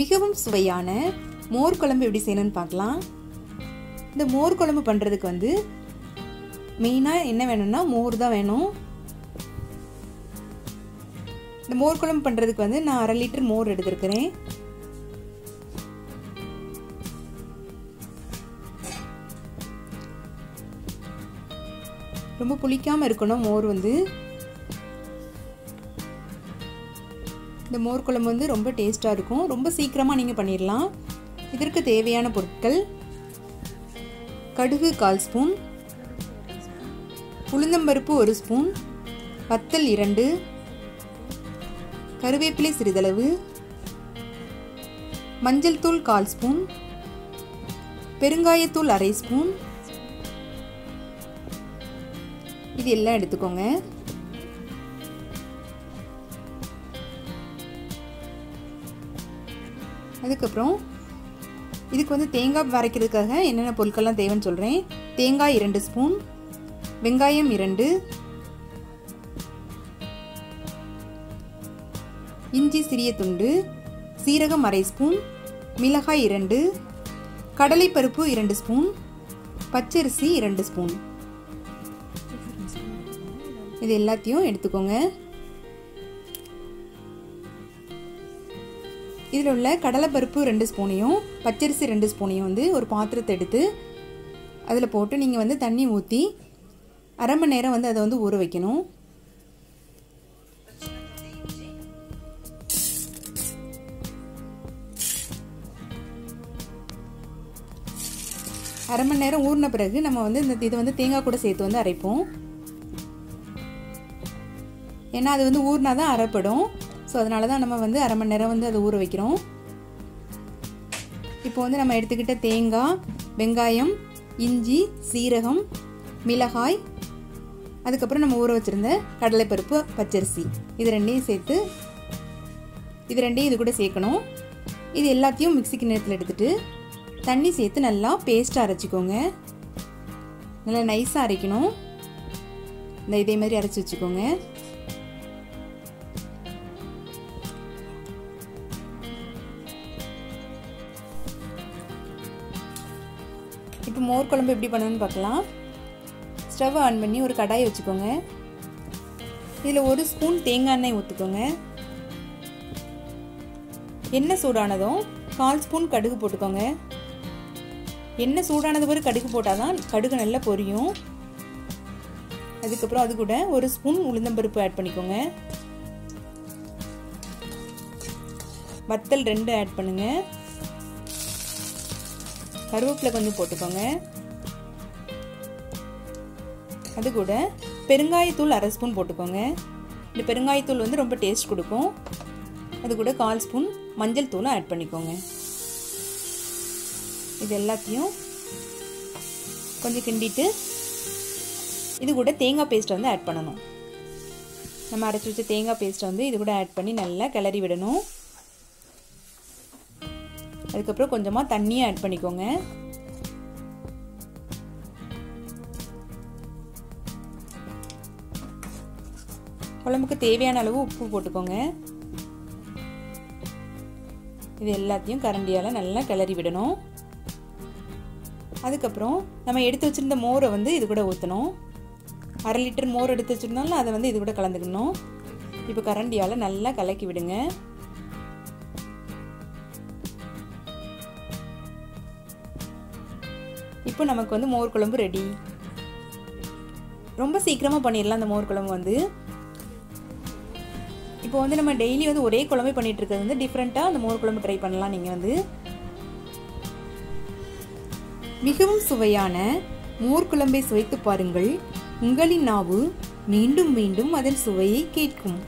மிகவும் சுவையான மோர் குழம்பு எப்படி செய்யணும்னு பார்க்கலாம். இந்த மோர் குழம்பு பண்ணுறதுக்கு வந்து மெயினாக என்ன வேணும்னா மோர் தான் வேணும். இந்த மோர் குழம்பு பண்ணுறதுக்கு வந்து நான் அரை லிட்டர் மோர் எடுத்திருக்கிறேன். ரொம்ப புளிக்காமல் இருக்கணும் மோர் வந்து. இந்த மோர் குழம்பு வந்து ரொம்ப டேஸ்ட்டாக இருக்கும். ரொம்ப சீக்கிரமாக நீங்கள் பண்ணிடலாம் இதற்கு தேவையான பொருட்கள் கடுகு கால் ஸ்பூன் உளுந்தம்பருப்பு ஒரு ஸ்பூன் வத்தல் இரண்டு கருவேப்பிலை சிறிதளவு மஞ்சள் தூள் கால் ஸ்பூன் பெருங்காயத்தூள் அரை ஸ்பூன். இது எல்லாம் எடுத்துக்கோங்க. அதுக்கப்புறம் இதுக்கு வந்து தேங்காய் வரைக்கிறதுக்காக என்னென்ன பொருட்கள்லாம் தேவைன்னு சொல்கிறேன் தேங்காய் இரண்டு ஸ்பூன் வெங்காயம் இரண்டு இஞ்சி சிறிய துண்டு சீரகம் அரை ஸ்பூன் மிளகாய் இரண்டு கடலைப்பருப்பு இரண்டு ஸ்பூன் பச்சரிசி இரண்டு ஸ்பூன். இது எல்லாத்தையும் எடுத்துக்கோங்க. இதில் உள்ள கடலைப்பருப்பு ரெண்டு ஸ்பூனையும் பச்சரிசி ரெண்டு ஸ்பூனையும் வந்து ஒரு பாத்திரத்தை எடுத்து அதில் போட்டு நீங்கள் வந்து தண்ணி ஊற்றி அரை மணி நேரம் வந்து அதை வந்து ஊற வைக்கணும். அரை மணி நேரம் ஊறின பிறகு நம்ம வந்து இந்த இதை வந்து தேங்காய் கூட சேர்த்து வந்து அரைப்போம். ஏன்னா அது வந்து ஊறினா தான் அரைப்படும். ஸோ அதனால தான் நம்ம வந்து அரை மணி நேரம் வந்து அதை ஊற வைக்கிறோம். இப்போ வந்து நம்ம எடுத்துக்கிட்ட தேங்காய் வெங்காயம் இஞ்சி சீரகம் மிளகாய் அதுக்கப்புறம் நம்ம ஊற வச்சுருந்த கடலைப்பருப்பு பச்சரிசி. இது ரெண்டையும் சேர்த்து இது ரெண்டையும் இது கூட சேர்க்கணும். இது எல்லாத்தையும் மிக்சிக்கு நேரத்தில் எடுத்துகிட்டு தண்ணி சேர்த்து நல்லா பேஸ்ட்டாக அரைச்சிக்கோங்க. நல்லா நைஸாக அரைக்கணும். இந்த இதே மாதிரி அரைச்சி வச்சுக்கோங்க. இப்போ மோர் குழம்பு எப்படி பண்ணணும்னு பார்க்கலாம். ஸ்டவ் ஆன் பண்ணி ஒரு கடாயை வச்சுக்கோங்க. இதில் ஒரு ஸ்பூன் தேங்காய் எண்ணெய் ஊற்றுக்கோங்க. எண்ணெய் சூடானதும் கால் ஸ்பூன் கடுகு போட்டுக்கோங்க. எண்ணெய் சூடானது ஒரு கடுகு போட்டால் தான் கடுகு நல்லா பொரியும். அதுக்கப்புறம் அது கூட ஒரு ஸ்பூன் உளுந்தம்பருப்பு ஆட் பண்ணிக்கோங்க. வத்தல் ரெண்டு ஆட் பண்ணுங்கள் கருவேப்பிலை கொஞ்சம் போட்டுக்கோங்க. அது கூட பெருங்காயத்தூள் அரை ஸ்பூன் போட்டுக்கோங்க. இந்த பெருங்காயத்தூள் வந்து ரொம்ப டேஸ்ட் கொடுக்கும். அது கூட கால் ஸ்பூன் மஞ்சள் தூளும் ஆட் பண்ணிக்கோங்க. இது எல்லாத்தையும் கொஞ்சம் கிண்டிட்டு இது கூட தேங்காய் பேஸ்ட்டை வந்து ஆட் பண்ணணும். நம்ம அரைச்சி வச்ச தேங்காய் பேஸ்ட்டை வந்து இது கூட ஆட் பண்ணி நல்லா கிளறி விடணும். அதுக்கப்புறம் கொஞ்சமாக தண்ணியை ஆட் பண்ணிக்கோங்க. குழம்புக்கு தேவையான அளவு உப்பு போட்டுக்கோங்க. இது எல்லாத்தையும் கரண்டியால் நல்லா கிளறி விடணும். அதுக்கப்புறம் நம்ம எடுத்து வச்சுருந்த மோரை வந்து இது கூட ஊற்றணும் அரை லிட்டர் மோர் எடுத்து வச்சுருந்தாலும் அதை வந்து இது கூட கலந்துக்கணும். இப்போ கரண்டியால் நல்லா கலக்கி விடுங்க. இப்போ நமக்கு வந்து மோர் குழம்பு ரெடி ரொம்ப சீக்கிரமாக பண்ணிடலாம் அந்த மோர் குழம்பு வந்து. இப்போ வந்து நம்ம டெய்லி வந்து ஒரே குழம்பு பண்ணிட்டு இருக்கிறது வந்து டிஃப்ரெண்ட்டாக அந்த மோர் குழம்பு ட்ரை பண்ணலாம் நீங்கள் வந்து. மிகவும் சுவையான மோர் குழம்பை சுவைத்து பாருங்கள். உங்களின் நாவு மீண்டும் மீண்டும் அதன் சுவையை கேட்கும்.